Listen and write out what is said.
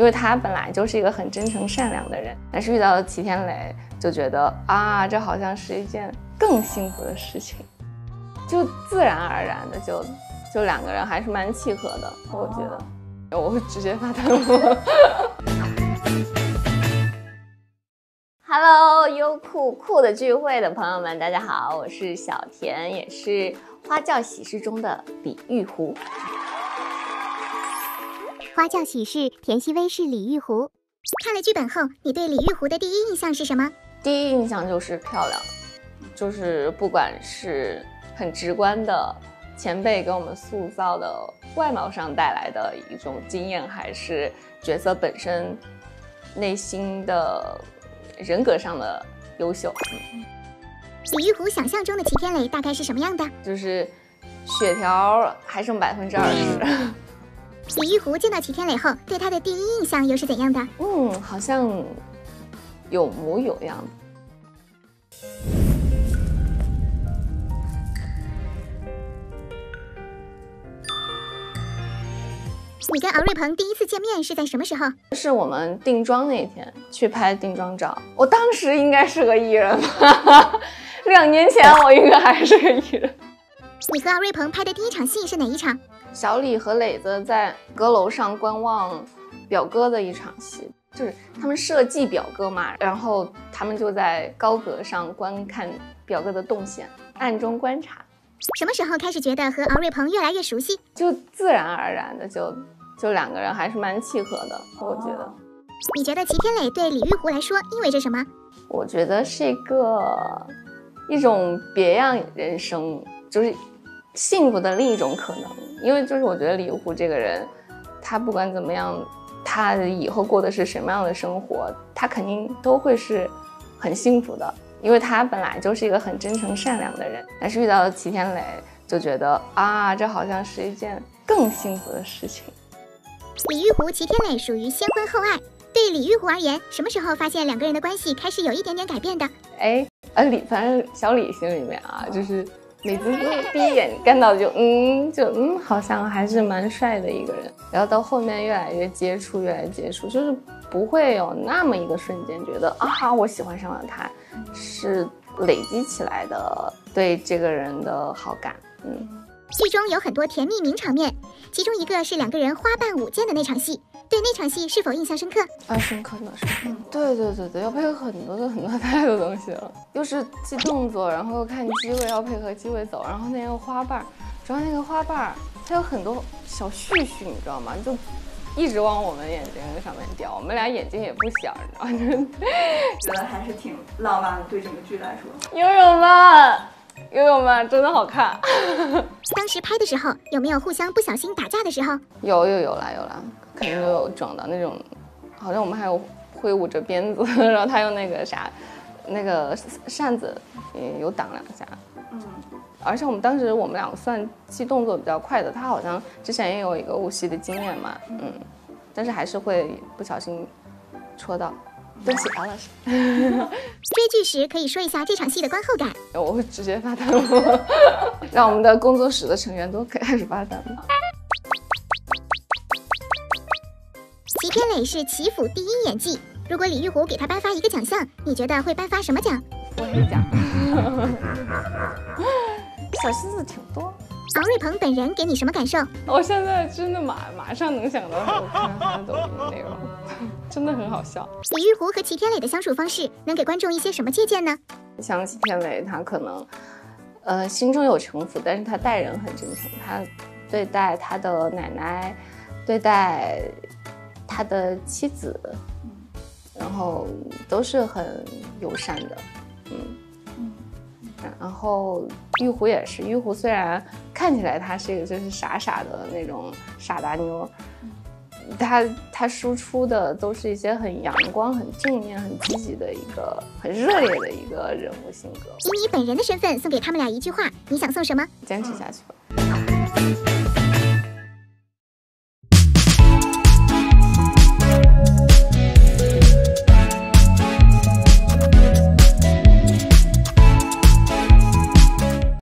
因为他本来就是一个很真诚善良的人，但是遇到了齐天磊，就觉得啊，这好像是一件更幸福的事情，就自然而然的就就两个人还是蛮契合的，我觉得，我会直接发弹幕。Hello，优酷酷的聚会的朋友们，大家好，我是小田，也是花轿喜事中的李玉湖。花轿喜事，田曦薇是李玉湖。看了剧本后，你对李玉湖的第一印象是什么？第一印象就是漂亮，就是不管是很直观的前辈给我们塑造的外貌上带来的一种惊艳，还是角色本身内心的。人格上的优秀。李玉湖想象中的齐天磊大概是什么样的？就是血条还剩百分之二十。李玉湖见到齐天磊后，对他的第一印象又是怎样的？嗯，好像有模有样。你跟敖瑞鹏第一次见面是在什么时候？是我们定妆那天去拍定妆照。我当时应该是个艺人吧？两年前我应该还是个艺人。你和敖瑞鹏拍的第一场戏是哪一场？小李和磊子在阁楼上观望表哥的一场戏，就是他们设计表哥嘛，然后他们就在高阁上观看表哥的动线，暗中观察。什么时候开始觉得和敖瑞鹏越来越熟悉？就自然而然的就。就两个人还是蛮契合的，我觉得。你觉得齐天磊对李玉湖来说意味着什么？我觉得是一个一种别样人生，就是幸福的另一种可能。因为就是我觉得李玉湖这个人，他不管怎么样，他以后过的是什么样的生活，他肯定都会是很幸福的。因为他本来就是一个很真诚善良的人，但是遇到了齐天磊，就觉得啊，这好像是一件更幸福的事情。李玉湖、齐天磊属于先婚后爱。对李玉湖而言，什么时候发现两个人的关系开始有一点点改变的？哎，呃，李，反正小李心里面啊，就是美滋滋，第一眼看到就嗯，就嗯，好像还是蛮帅的一个人。然后到后面越来越接触，越来越接触，就是不会有那么一个瞬间觉得啊，我喜欢上了他，是累积起来的对这个人的好感，嗯。剧中有很多甜蜜名场面，其中一个是两个人花瓣舞剑的那场戏，对那场戏是否印象深刻？啊，深刻的，深刻。对对对对，要配合很多的很多太多东西了，又是记动作，然后又看机位，要配合机位走，然后那个花瓣，主要那个花瓣它有很多小絮絮，你知道吗？就一直往我们眼睛上面掉，我们俩眼睛也不小，你知道吗？觉得还是挺浪漫的，对整个剧来说。游泳吧。游泳吧，真的好看。当时拍的时候有没有互相不小心打架的时候？有有有啦有啦，肯定都有撞到那种，好像我们还有挥舞着鞭子，然后他用那个啥，那个扇子也有挡两下。嗯，而且我们当时我们两个算记动作比较快的，他好像之前也有一个武戏的经验嘛，嗯，但是还是会不小心戳到。对不起，敖老师。追剧时可以说一下这场戏的观后感。我会直接发弹幕，让我们的工作室的成员都开始发弹幕。齐天磊是齐府第一演技，如果李玉湖给他颁发一个奖项，你觉得会颁发什么奖？我也奖。小心思挺多。敖瑞鹏本人给你什么感受？我现在真的马马上能想到我看他的抖音内容，真的很好笑。李玉湖和齐天磊的相处方式能给观众一些什么借鉴呢？像齐天磊，他可能，呃，心中有城府，但是他待人很真诚，他对待他的奶奶，对待他的妻子，然后都是很友善的，嗯。然后玉壶也是，玉壶虽然看起来他是一个就是傻傻的那种傻大妞，他他输出的都是一些很阳光、很正面、很积极的一个很热烈的一个人物性格。以你本人的身份送给他们俩一句话，你想送什么？坚持下去吧。